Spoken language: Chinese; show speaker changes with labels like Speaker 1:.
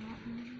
Speaker 1: 嗯。